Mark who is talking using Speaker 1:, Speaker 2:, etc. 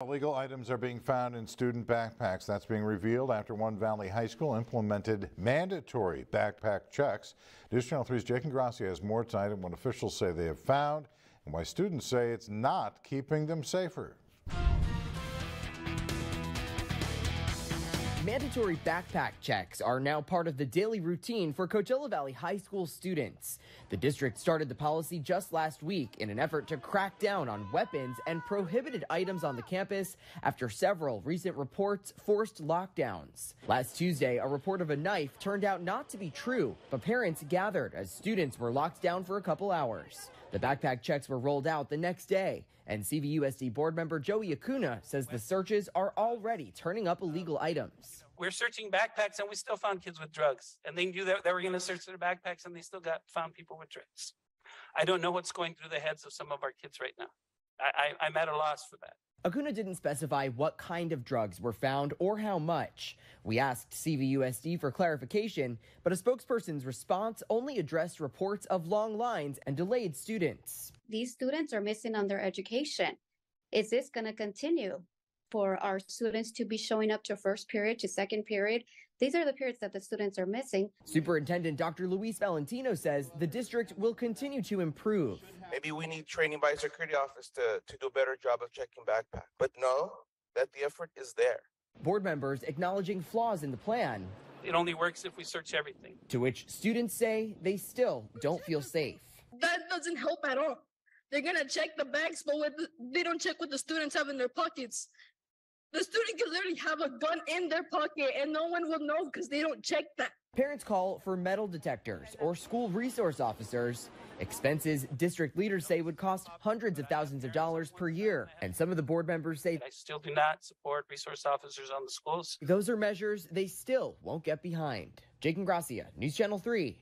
Speaker 1: Illegal items are being found in student backpacks. That's being revealed after One Valley High School implemented mandatory backpack checks. News Channel 3's Jake Ingrassia has more tonight on what officials say they have found and why students say it's not keeping them safer.
Speaker 2: Mandatory backpack checks are now part of the daily routine for Coachella Valley High School students. The district started the policy just last week in an effort to crack down on weapons and prohibited items on the campus after several recent reports forced lockdowns. Last Tuesday, a report of a knife turned out not to be true, but parents gathered as students were locked down for a couple hours. The backpack checks were rolled out the next day, and CVUSD board member Joey Acuna says the searches are already turning up illegal items.
Speaker 3: We're searching backpacks and we still found kids with drugs. And they knew that they were going to search their backpacks and they still got found people with drugs. I don't know what's going through the heads of some of our kids right now. I, I, I'm at a loss for that.
Speaker 2: Acuna didn't specify what kind of drugs were found or how much. We asked CVUSD for clarification, but a spokesperson's response only addressed reports of long lines and delayed students.
Speaker 4: These students are missing on their education. Is this going to continue for our students to be showing up to first period to second period? These are the periods that the students are missing.
Speaker 2: Superintendent Dr. Luis Valentino says the district will continue to improve.
Speaker 5: Maybe we need training by security office to, to do a better job of checking backpack. But know that the effort is there.
Speaker 2: Board members acknowledging flaws in the plan,
Speaker 3: It only works if we search everything.
Speaker 2: to which students say they still don't feel safe.
Speaker 6: that doesn't help at all. They're gonna check the bags, but what the- they don't check what the students have in their pockets. The student can literally have a gun in their pocket and no one will know because they don't check that.
Speaker 2: Parents call for metal detectors or school resource officers. Expenses district leaders say would cost hundreds of thousands of dollars per year. And some of the board members say
Speaker 3: I still do not support resource officers on the schools.
Speaker 2: those are measures they still won't get behind. Jake Ingrassia, News Channel 3,